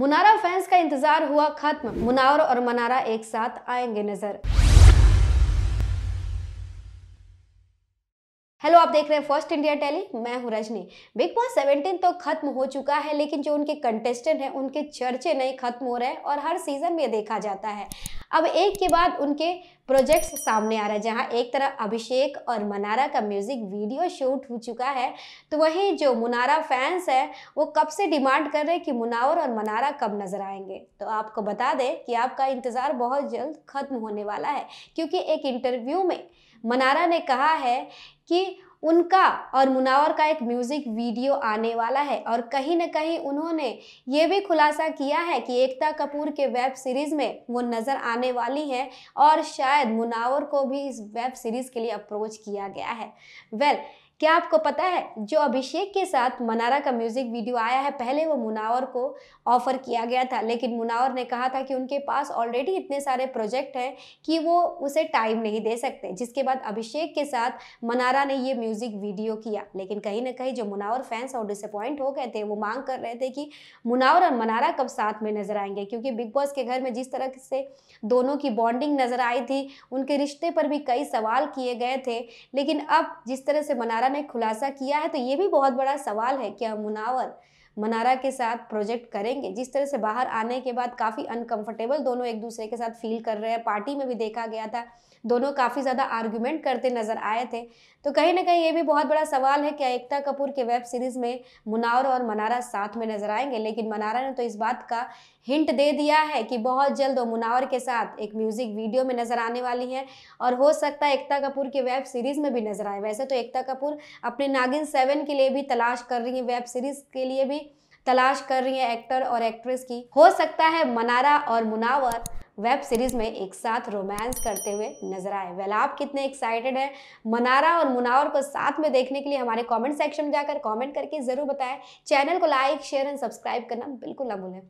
मुनारा fans का इंतज़ार हुआ खत्म। मुनावर और मनारा एक साथ आएँगे नज़र। हेलो, आप देख रहे हैं फ़र्स्ट इंडिया टेली। मैं हूँ रजनी। बिग बॉस 17 तो खत्म हो चुका है, लेकिन जो उनके कंटेस्टेंट हैं, उनके चर्चे नहीं खत्म हो रहे हैं और हर सीज़न में देखा जाता है। अब एक के बाद उनके प्रोजेक्ट्स सामने आ रहे हैं, जहाँ एक तरह अभिषेक और मनारा का म्यूज़िक वीडियो शूट हो चुका है। तो वहीं जो मुनारा फैंस है, वो कब से डिमांड कर रहे हैं कि मुनावर और मनारा कब नज़र आएँगे? तो आपको बता दें कि आपका इंतज़ार बहुत जल्द खत्म होने वाला है, क्योंकि एक इंटरव्यू में मनारा ने कहा है कि उनका और मुनावर का एक म्यूज़िक वीडियो आने वाला है और कहीं ना कहीं उन्होंने ये भी खुलासा किया है कि एकता कपूर के वेब सीरीज़ में वो नज़र आने वाली हैं और शायद मुनावर को भी इस वेब सीरीज़ के लिए अप्रोच किया गया है। वेल well, क्या आपको पता है, जो अभिषेक के साथ मनारा का म्यूज़िक वीडियो आया है, पहले वो मुनावर को ऑफ़र किया गया था, लेकिन मुनावर ने कहा था कि उनके पास ऑलरेडी इतने सारे प्रोजेक्ट हैं कि वो उसे टाइम नहीं दे सकते। जिसके बाद अभिषेक के साथ मनारा ने ये म्यूज़िक वीडियो किया। लेकिन कहीं ना कहीं जो मुनावर फैंस और डिसअपॉइंट हो गए थे, वो मांग कर रहे थे कि मुनावर और मनारा कब साथ में नज़र आएँगे, क्योंकि बिग बॉस के घर में जिस तरह से दोनों की बॉन्डिंग नज़र आई थी, उनके रिश्ते पर भी कई सवाल किए गए थे। लेकिन अब जिस तरह से मनारा ने खुलासा किया है तो ये भी बहुत बड़ा सवाल है क्या मुनावर मनारा के साथ प्रोजेक्ट करेंगे। जिस तरह से बाहर आने के बाद काफ़ी अनकंफर्टेबल दोनों एक दूसरे के साथ फील कर रहे हैं। पार्टी में भी देखा गया था। दोनों काफ़ी ज़्यादा आर्ग्यूमेंट करते नज़र आए थे। तो कहीं ना कहीं ये भी बहुत बड़ा सवाल है कि एकता कपूर के वेब सीरीज़ में मुनावर और मनारा साथ में नज़र आएँगे। लेकिन मनारा ने तो इस बात का हिंट दे दिया है कि बहुत जल्द वो मुनावर के साथ एक म्यूज़िक वीडियो में नज़र आने वाली हैं। और हो सकता है एकता कपूर के वेब सीरीज़ में भी नज़र आए। वैसे तो एकता कपूर अपने नागिन सेवन के लिए भी तलाश कर रही है। वेब सीरीज़ के लिए भी तलाश कर रही है एक्टर और एक्ट्रेस की। हो सकता है मनारा और मुनावर वेब सीरीज़ में एक साथ रोमांस करते हुए नज़र आए। वेल, आप कितने एक्साइटेड हैं? मनारा और मुनावर को साथ में देखने के लिए हमारे कमेंट सेक्शन में जाकर कमेंट करके ज़रूर बताएँ। चैनल को लाइक शेयर एंड सब्सक्राइब करना बिल्कुल ना भूलें।